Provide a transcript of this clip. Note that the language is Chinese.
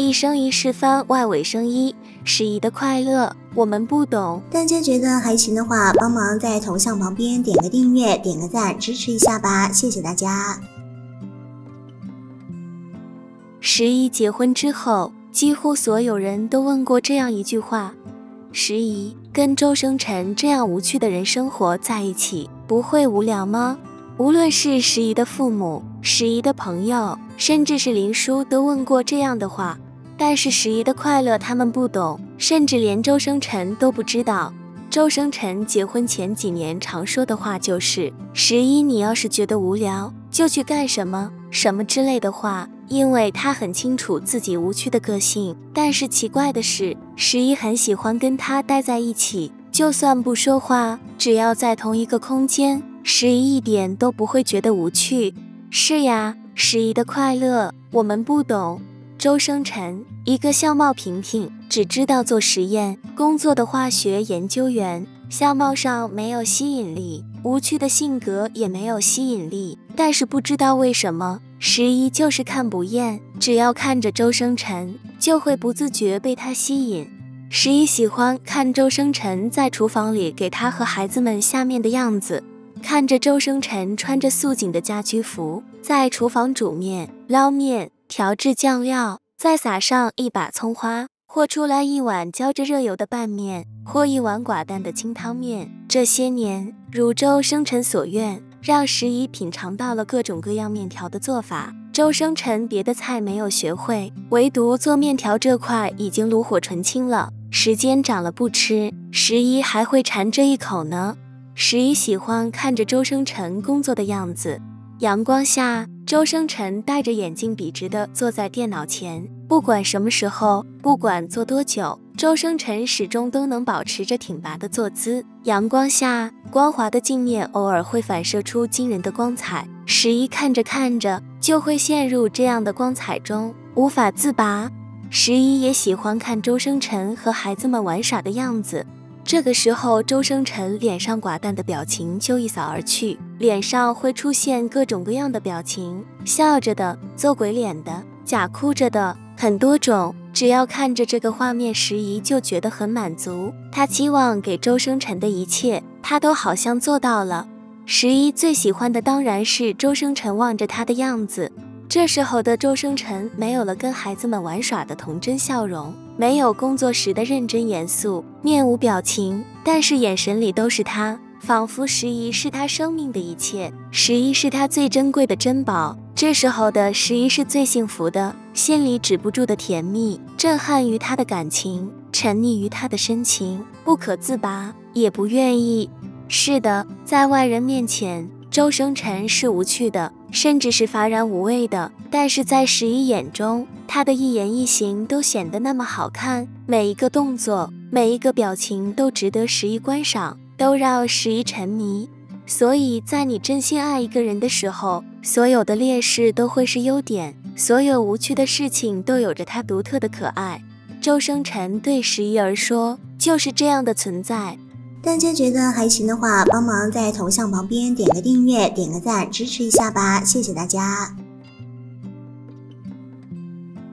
一生一世番外尾声一，十一的快乐我们不懂。大家觉得还行的话，帮忙在头像旁边点个订阅，点个赞，支持一下吧，谢谢大家。十一结婚之后，几乎所有人都问过这样一句话：十一跟周生辰这样无趣的人生活在一起，不会无聊吗？无论是十一的父母、十一的朋友，甚至是林叔，都问过这样的话。但是十一的快乐他们不懂，甚至连周生辰都不知道。周生辰结婚前几年常说的话就是：“十一，你要是觉得无聊，就去干什么什么之类的话。”因为他很清楚自己无趣的个性。但是奇怪的是，十一很喜欢跟他待在一起，就算不说话，只要在同一个空间，十一一点都不会觉得无趣。是呀，十一的快乐我们不懂。周生辰，一个相貌平平，只知道做实验工作的化学研究员，相貌上没有吸引力，无趣的性格也没有吸引力。但是不知道为什么，十一就是看不厌，只要看着周生辰，就会不自觉被他吸引。十一喜欢看周生辰在厨房里给他和孩子们下面的样子，看着周生辰穿着素锦的家居服，在厨房煮面、捞面。调制酱料，再撒上一把葱花，或出来一碗浇着热油的拌面，或一碗寡淡的清汤面。这些年，如周生辰所愿，让十一品尝到了各种各样面条的做法。周生辰别的菜没有学会，唯独做面条这块已经炉火纯青了。时间长了不吃，十一还会馋这一口呢。十一喜欢看着周生辰工作的样子。阳光下，周生辰戴着眼镜，笔直地坐在电脑前。不管什么时候，不管坐多久，周生辰始终都能保持着挺拔的坐姿。阳光下，光滑的镜面偶尔会反射出惊人的光彩。十一看着看着，就会陷入这样的光彩中，无法自拔。十一也喜欢看周生辰和孩子们玩耍的样子。这个时候，周生辰脸上寡淡的表情就一扫而去，脸上会出现各种各样的表情，笑着的、做鬼脸的、假哭着的，很多种。只要看着这个画面，时宜就觉得很满足。他期望给周生辰的一切，他都好像做到了。十一最喜欢的当然是周生辰望着他的样子。这时候的周生辰没有了跟孩子们玩耍的童真笑容，没有工作时的认真严肃，面无表情，但是眼神里都是他，仿佛十一是他生命的一切，十一是他最珍贵的珍宝。这时候的十一是最幸福的，心里止不住的甜蜜，震撼于他的感情，沉溺于他的深情，不可自拔，也不愿意。是的，在外人面前。周生辰是无趣的，甚至是乏然无味的，但是在十一眼中，他的一言一行都显得那么好看，每一个动作，每一个表情都值得十一观赏，都让十一沉迷。所以在你真心爱一个人的时候，所有的劣势都会是优点，所有无趣的事情都有着它独特的可爱。周生辰对十一儿说：“就是这样的存在。”大家觉得还行的话，帮忙在头像旁边点个订阅，点个赞，支持一下吧，谢谢大家。